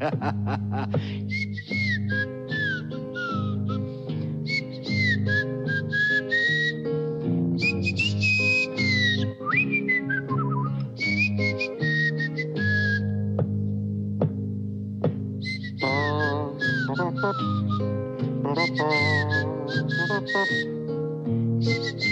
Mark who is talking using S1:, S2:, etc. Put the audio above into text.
S1: Ha ha ha ha. Thank you.